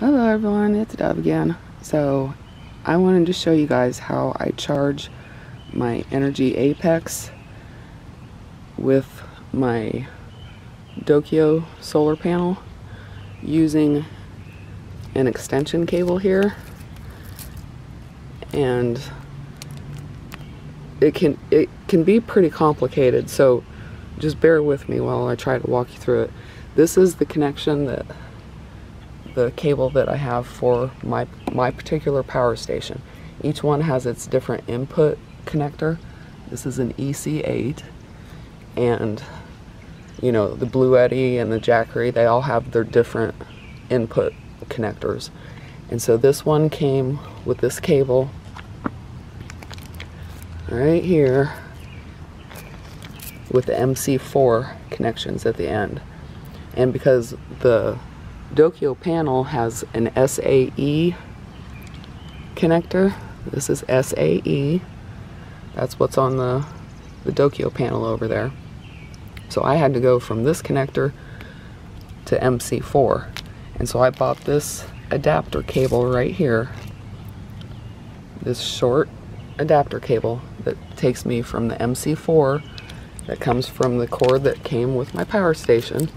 Hello everyone, it's Dove again. So I wanted to show you guys how I charge my Inergy Apex with my Dokio solar panel using an extension cable here and it can it can be pretty complicated so just bear with me while I try to walk you through it. This is the connection that the cable that I have for my, my particular power station. Each one has its different input connector. This is an EC8 and you know the Bluetti and the Jackery they all have their different input connectors and so this one came with this cable right here with the MC4 connections at the end and because the Dokio panel has an SAE connector. This is SAE. That's what's on the, the panel over there. So I had to go from this connector to MC4. And so I bought this adapter cable right here. This short adapter cable that takes me from the MC4 that comes from the cord that came with my power station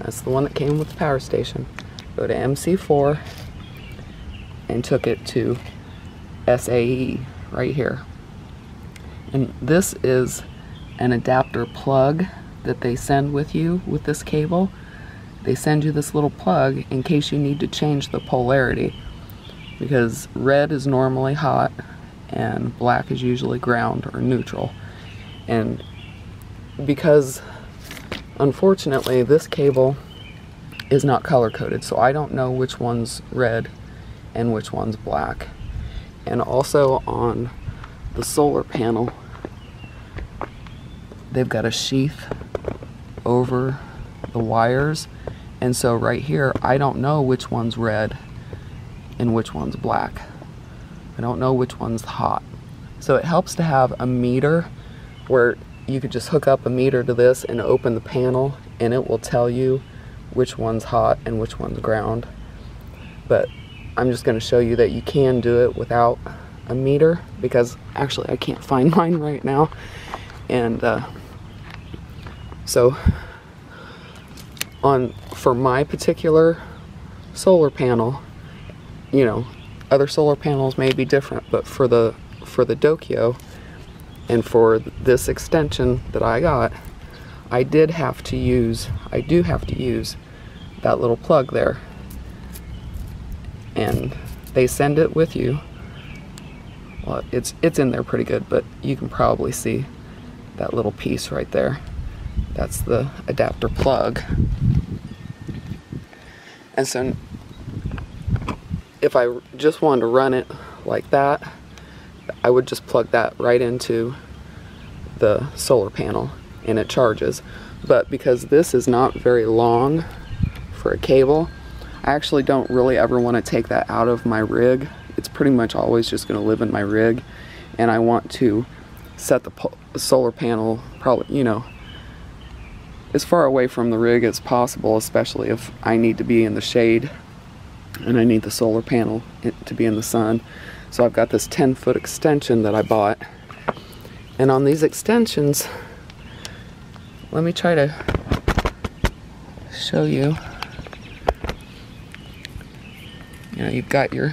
that's the one that came with the power station. Go to MC4 and took it to SAE right here. And this is an adapter plug that they send with you with this cable. They send you this little plug in case you need to change the polarity because red is normally hot and black is usually ground or neutral. And because Unfortunately, this cable is not color coded, so I don't know which one's red and which one's black. And also on the solar panel, they've got a sheath over the wires. And so right here, I don't know which one's red and which one's black. I don't know which one's hot. So it helps to have a meter where you could just hook up a meter to this and open the panel and it will tell you which one's hot and which one's ground. But I'm just going to show you that you can do it without a meter because actually I can't find mine right now. And uh, so on for my particular solar panel, you know, other solar panels may be different, but for the for the Dokio, and for this extension that I got, I did have to use, I do have to use that little plug there. And they send it with you. Well, it's, it's in there pretty good, but you can probably see that little piece right there. That's the adapter plug. And so if I just wanted to run it like that, I would just plug that right into the solar panel and it charges. But because this is not very long for a cable, I actually don't really ever want to take that out of my rig. It's pretty much always just going to live in my rig. And I want to set the solar panel probably, you know, as far away from the rig as possible, especially if I need to be in the shade and I need the solar panel eh, to be in the sun. So I've got this 10 foot extension that I bought. And on these extensions, let me try to show you. You know, you've got your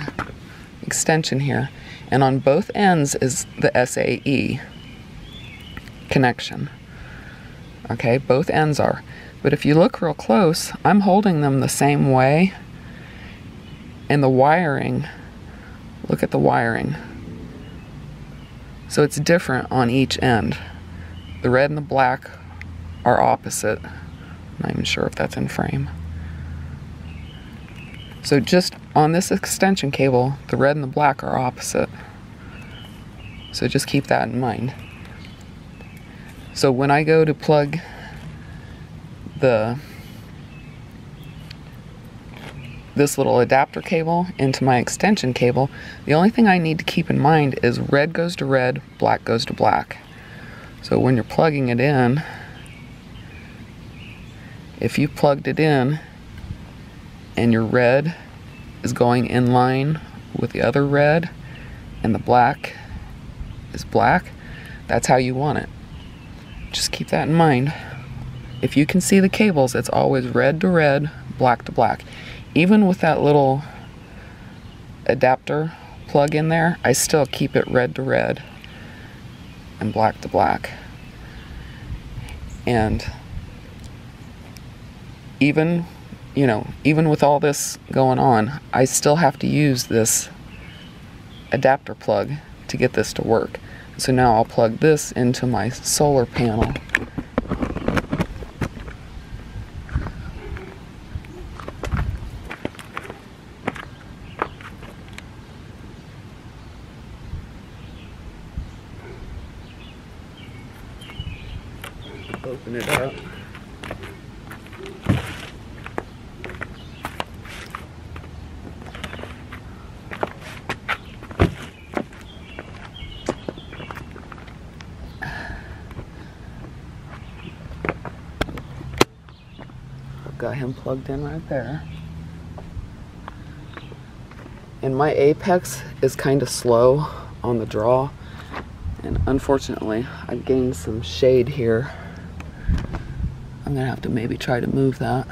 extension here. And on both ends is the SAE connection. Okay, both ends are. But if you look real close, I'm holding them the same way. And the wiring Look at the wiring. So it's different on each end. The red and the black are opposite. I'm not even sure if that's in frame. So just on this extension cable, the red and the black are opposite. So just keep that in mind. So when I go to plug the this little adapter cable into my extension cable, the only thing I need to keep in mind is red goes to red, black goes to black. So when you're plugging it in, if you plugged it in and your red is going in line with the other red and the black is black, that's how you want it. Just keep that in mind. If you can see the cables, it's always red to red, black to black. Even with that little adapter plug in there, I still keep it red to red and black to black. And even, you know, even with all this going on, I still have to use this adapter plug to get this to work. So now I'll plug this into my solar panel. Open it up. Got him plugged in right there. And my apex is kind of slow on the draw. And unfortunately, I gained some shade here. I'm gonna have to maybe try to move that.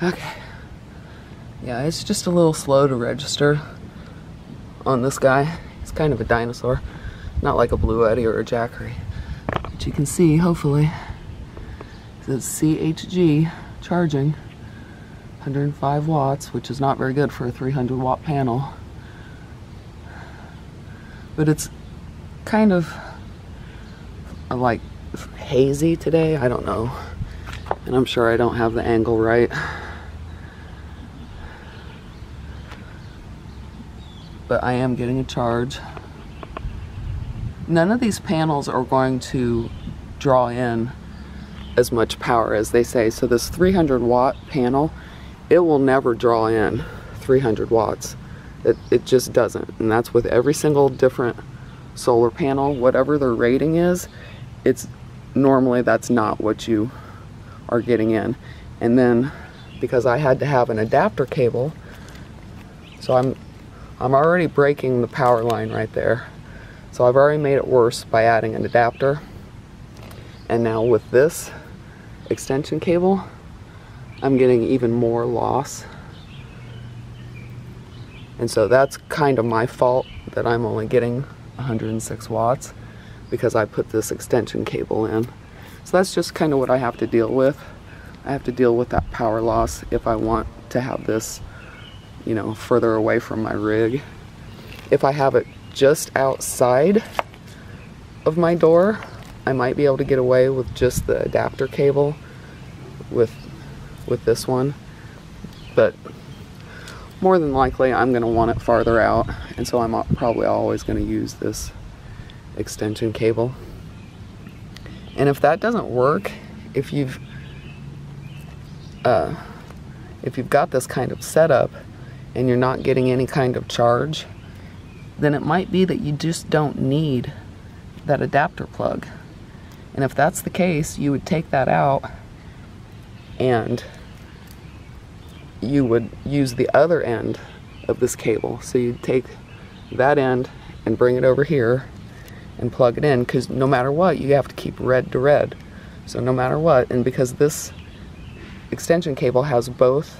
Okay. Yeah, it's just a little slow to register on this guy. He's kind of a dinosaur. Not like a Bluetti or a Jackery. But you can see, hopefully, it says CHG charging 105 watts, which is not very good for a 300 watt panel. But it's kind of like hazy today. I don't know. And I'm sure I don't have the angle right. But I am getting a charge. None of these panels are going to draw in as much power as they say. So this 300 watt panel, it will never draw in 300 watts. It, it just doesn't. And that's with every single different solar panel, whatever their rating is, it's normally that's not what you are getting in. And then because I had to have an adapter cable, so I'm I'm already breaking the power line right there. So I've already made it worse by adding an adapter. And now with this extension cable, I'm getting even more loss. And so that's kind of my fault that I'm only getting 106 watts because I put this extension cable in. So that's just kind of what I have to deal with. I have to deal with that power loss if I want to have this you know, further away from my rig. If I have it just outside of my door, I might be able to get away with just the adapter cable with with this one. But more than likely I'm going to want it farther out and so I'm probably always going to use this extension cable. And if that doesn't work, if you've uh, if you've got this kind of setup and you're not getting any kind of charge, then it might be that you just don't need that adapter plug. And if that's the case, you would take that out and you would use the other end of this cable. So you'd take that end and bring it over here and plug it in because no matter what, you have to keep red to red. So no matter what, and because this extension cable has both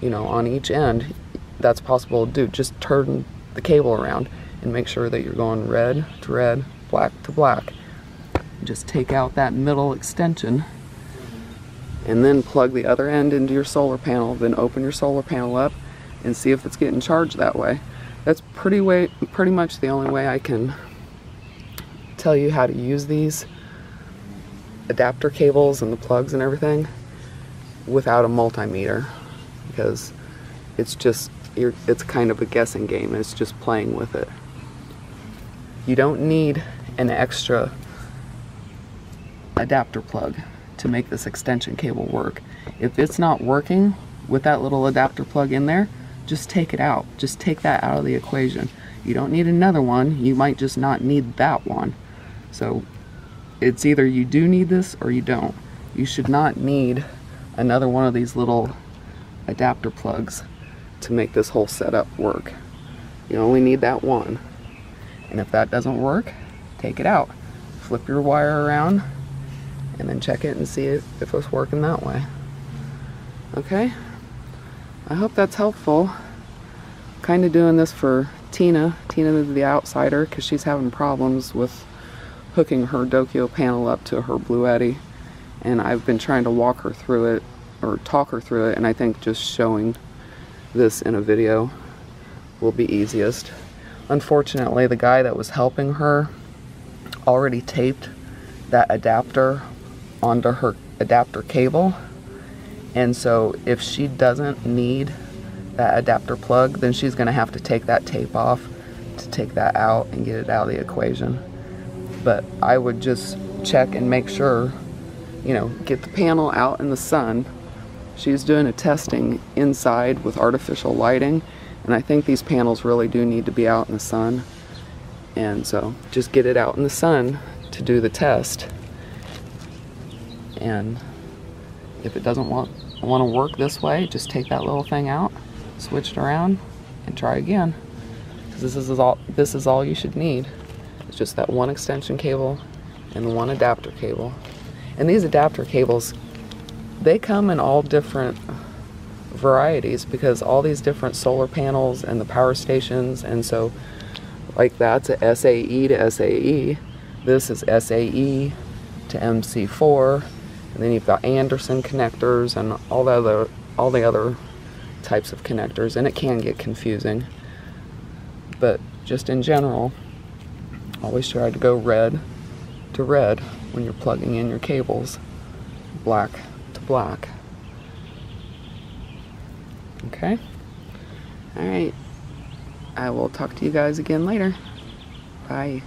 you know, on each end, that's possible to do. Just turn the cable around and make sure that you're going red to red, black to black. Just take out that middle extension and then plug the other end into your solar panel, then open your solar panel up and see if it's getting charged that way. That's pretty way, pretty much the only way I can tell you how to use these. adapter cables and the plugs and everything without a multimeter because it's just it's kind of a guessing game it's just playing with it. You don't need an extra adapter plug to make this extension cable work. If it's not working with that little adapter plug in there just take it out. Just take that out of the equation. You don't need another one. You might just not need that one. So it's either you do need this or you don't. You should not need another one of these little adapter plugs to make this whole setup work. You only need that one. And if that doesn't work, take it out. Flip your wire around and then check it and see if, it's working that way. Okay? I hope that's helpful. Kind of doing this for Tina, Tina is the outsider, because she's having problems with hooking her Dokio panel up to her Bluetti and I've been trying to walk her through it or talk her through it and I think just showing this in a video will be easiest. Unfortunately the guy that was helping her already taped that adapter onto her adapter cable and so if she doesn't need that adapter plug then she's going to have to take that tape off to take that out and get it out of the equation but I would just check and make sure you know, get the panel out in the sun. She's doing a testing inside with artificial lighting, and I think these panels really do need to be out in the sun. And so just get it out in the sun to do the test. And if it doesn't want, want to work this way, just take that little thing out, switch it around, and try again. Because this is all this is all you should need. It's just that one extension cable and one adapter cable. And these adapter cables, they come in all different varieties because all these different solar panels and the power stations and so like that's a SAE to SAE. This is SAE to MC4 and then you've got Anderson connectors and all the other all the other types of connectors and it can get confusing. But just in general, always try to go red to red when you're plugging in your cables, black to black. Okay? Alright. I will talk to you guys again later. Bye.